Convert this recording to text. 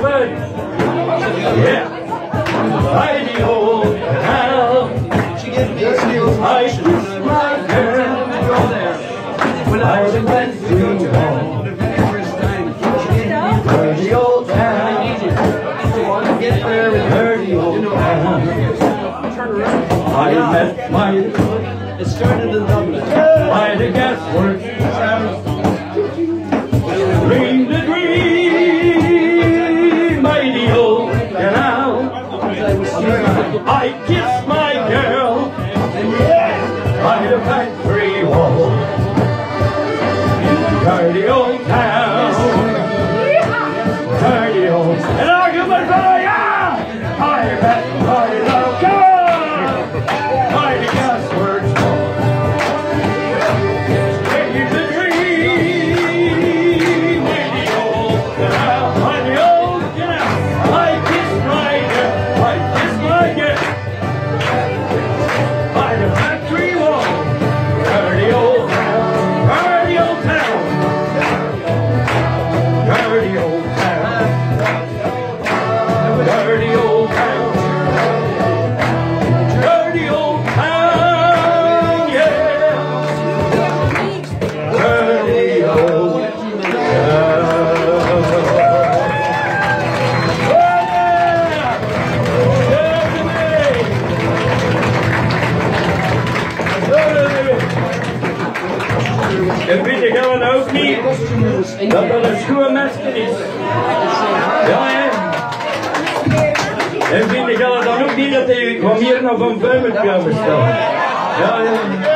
old. Yeah. Hidey hole now. She gives me skills. I kiss my girl. Go there. When I was in Benfield. She gave me old town. To want there in old town. I met my. It started in Dublin. By the gasworks. I kiss my girl by the factory wall. Dirty old town. Dat dat een schoenmasker is. Ja, hè? En vind je gaan dan ook niet dat hij van hier naar Van Vuimert komen staan. Ja, ja.